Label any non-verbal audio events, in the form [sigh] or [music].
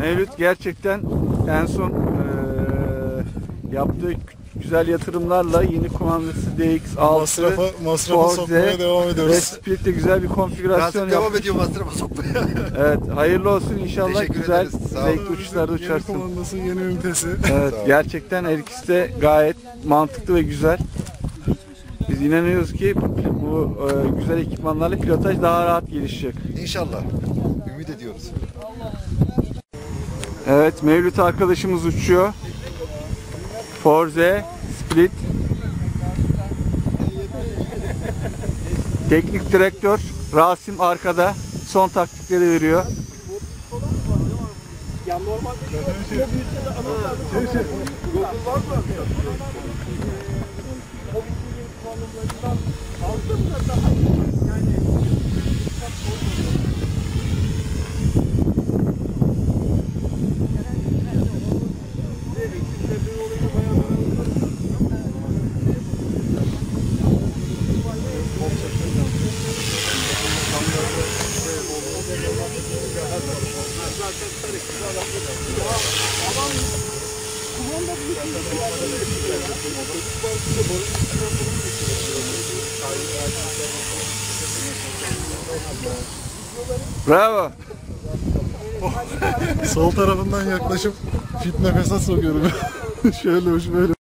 Mevlüt gerçekten en son eee, yaptığı güzel yatırımlarla yeni kumandası DX6 Masrafa, masrafa Forze sokmaya devam ve ediyoruz. Split'te güzel bir konfigürasyon Rasim devam ediyor masrafa sokmaya. [laughs] Evet, hayırlı olsun inşallah Teşekkür güzel zevkli uçuşlarda Yeni uçarsın. komandası, yeni ünitesi. Evet, gerçekten her ikisi de gayet mantıklı ve güzel. Biz inanıyoruz ki bu e, güzel ekipmanlarla pilotaj daha rahat gelişecek. İnşallah. Ümit ediyoruz. Evet, Mevlüt arkadaşımız uçuyor. Forze, Split. Teknik direktör Rasim arkada son taktikleri veriyor. Bravo. Sol tarafından yaklaşıp fit nefese sokuyorum. [laughs] Şöyle uç böyle.